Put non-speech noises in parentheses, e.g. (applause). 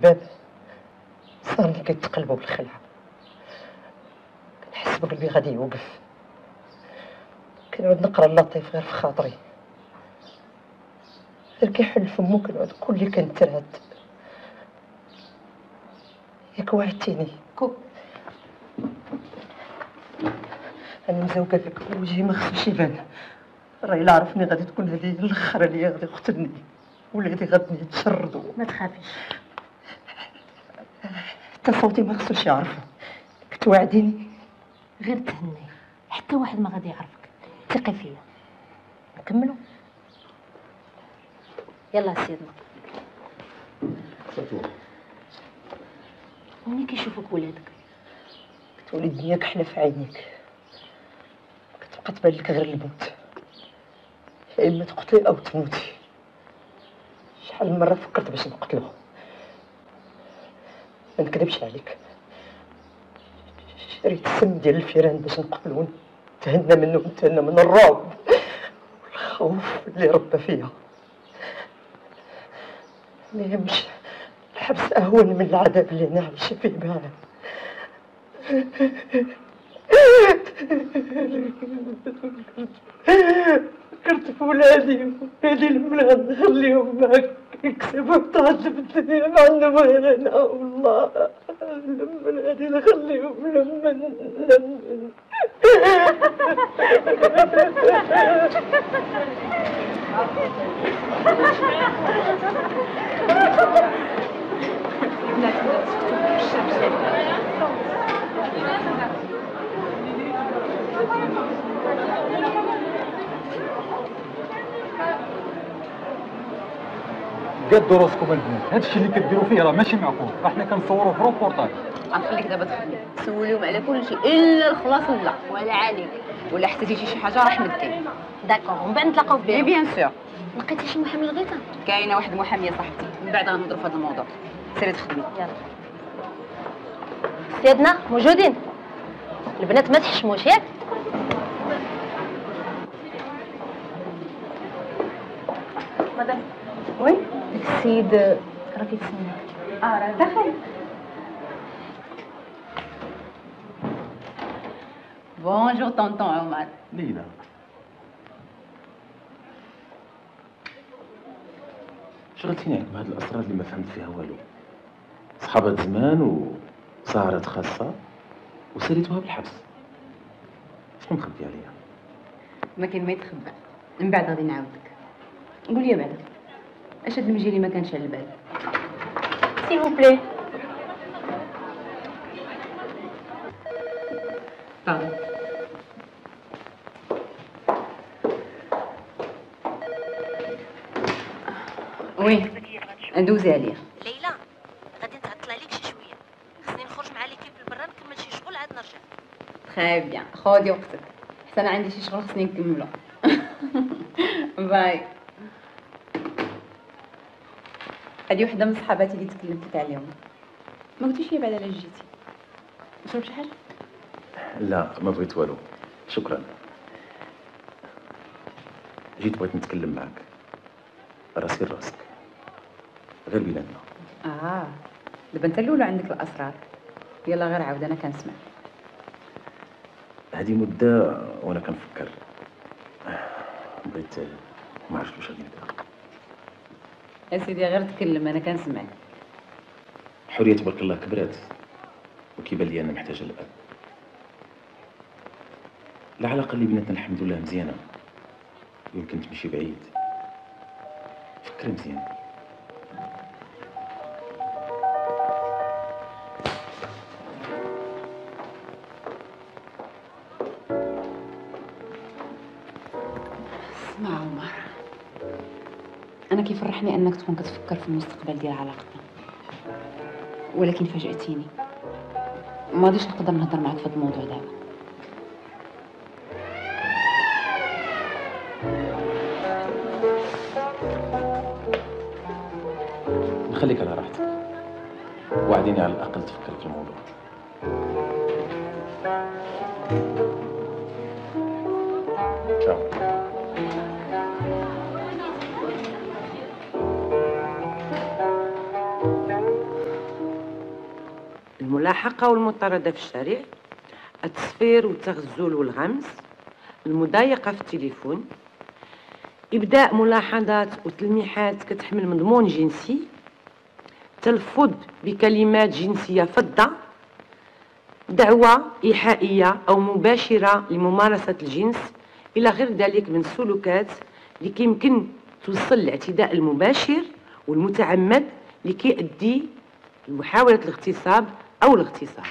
الباب صارني كيتقلبوا بالخلعة. كنحس بقلبي غادي يوقف. كنعود نقرأ اللطيف غير في خاطري. غير كيحل فمو كنعود كلي كنترعد ياك وعدتيني. كوب أنا مزوقه لك وجهي ما خصوش يبان. راه الا عرفني غادي تكون هذه الاخرى اللي غادي يقتلني. ولادي غادي يتشردوا. ما تخافيش. حتى صوتي ما خصوش يعرفوا كتوعديني غير تهني حتى واحد ما غادي يعرفك. ثقي فيا. نكملوا يلا سيدنا. منين كيشوفوك ولادك؟ كتولي الدنيا كحله في عينيك. كتبقى تبان لك غير الموت. يا إما تقتلي أو تموتي. شحال من مرة فكرت باش نقتلو ما نكذبش عليك. شريت السم ديال الفيران باش نقتلو نتهنى منه ونتهنى من الرعب والخوف اللي ربى فيا. ما يهمش الحبس أهون من العذاب اللي أنا عايشه فيه معاه فكرت في ولادي ولادي لما نخليهم معك. يكسبوا تعذب الدنيا ما عندهم غير والله لما هادي نخليهم لما لما قدوا راسكم البنات هذا الشيء اللي كديروا فيه راه ماشي معقول. راه حنا كنصوروا في روبورتاج. غنخليك دابا تخدم. سوليهم على كل شيء إلا الخلاص لا. ولا عليك ولا حتى شي شي حاجة راه حمدتي d'accord. ومن بعد نتلاقاو في bien bien bien sûr. لقيتي شي محامي لقيتها كاينة واحد المحاميه صاحبتي. من بعد غنهضروا في هذا الموضوع. سيري تخدمي. يلا. سيدنا موجودين. البنات ما تحشموش ياك؟ مدام وي السيد راه كيتسنى آه راه دخل بونجور طونطون عمر ليلى. شغلتيني عليك بهاد الأسرار اللي ما فهمت فيها والو. صحابات زمان وسهرات خاصة وساليتوها بالحبس. شنو مخبي عليا. ما كاين ما يتخبى. من بعد غادي نعاودك. قول لي بعدا أش هاد المجي اللي ما كانش على البال؟ s'il te plaît oui ندوزي عليا ليلى غادي نتعطل عليك شي شوية. خصني نخرج مع l'équipe لبرا نكمل شي شغل عاد نرجع. تخي بيان خودي وقتك. حتى أنا عندي شي شغل خصني نكملو باي (laughs) هادي وحده من صحاباتي اللي تكلمت لك عليهم. ما قلتيش لي بعد علاش جيتي نشرب شي حاجة؟ لا ما بغيت والو. شكرا. جيت بغيت نتكلم معك راسي راسك. غير بيناتنا. آه. دابا أنت الاولى عندك الأسرار. يلا غير عاود أنا كنسمع. هذه مدة وأنا كنفكر. بغيت ما عرفتش واش غادي ندير يا سيدي غير تكلم أنا كنسمع حوريه تبارك الله كبرات وكيبان لي أنا محتاجة الاب العلاقة اللي بيناتنا الحمد لله مزيانة. يمكن تمشي بعيد. فكر مزيان. اسمع عمر أنا كيفرحني أنك تكون كتفكر في المستقبل ديال علاقتنا. ولكن فاجأتيني. ما غاديش نقدر نهضر معك في هذا الموضوع دابا. نخليك على راحتك. وعديني على الأقل تفكر في الموضوع. الملاحقة والمطاردة في الشارع التصفير والتغزل والغمز المضايقة في التليفون إبداء ملاحظات وتلميحات كتحمل مضمون جنسي تلفظ بكلمات جنسية فضة دعوة إيحائية أو مباشرة لممارسة الجنس إلى غير ذلك من السلوكات اللي يمكن توصل للاعتداء المباشر والمتعمد لكي يؤدي لمحاولة الاغتصاب أو الاغتصاب